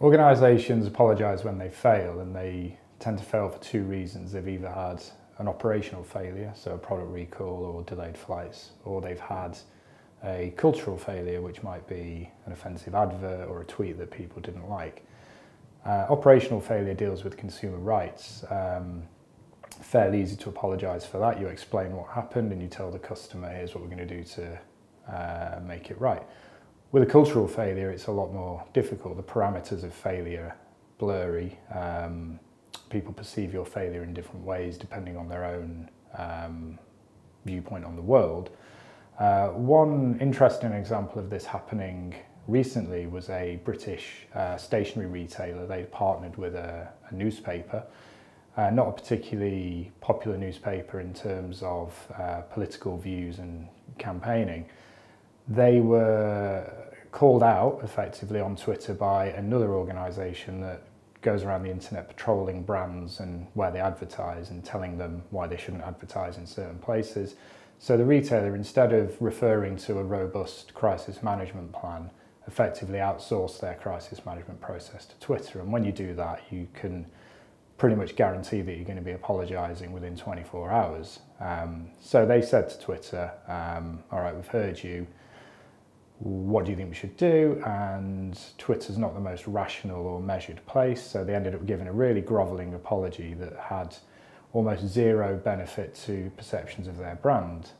Organisations apologise when they fail and they tend to fail for two reasons. They've either had an operational failure, so a product recall or delayed flights, or they've had a cultural failure, which might be an offensive advert or a tweet that people didn't like. Uh, operational failure deals with consumer rights. Um, fairly easy to apologise for that. You explain what happened and you tell the customer, here's what we're going to do to uh, make it right. With a cultural failure, it's a lot more difficult. The parameters of failure blurry. Um, people perceive your failure in different ways depending on their own um, viewpoint on the world. Uh, one interesting example of this happening recently was a British uh, stationery retailer. They partnered with a, a newspaper, uh, not a particularly popular newspaper in terms of uh, political views and campaigning. They were called out effectively on Twitter by another organisation that goes around the internet patrolling brands and where they advertise and telling them why they shouldn't advertise in certain places. So the retailer, instead of referring to a robust crisis management plan, effectively outsource their crisis management process to Twitter. And when you do that, you can pretty much guarantee that you're going to be apologising within 24 hours. Um, so they said to Twitter, um, all right, we've heard you, what do you think we should do? And Twitter's not the most rational or measured place, so they ended up giving a really grovelling apology that had almost zero benefit to perceptions of their brand.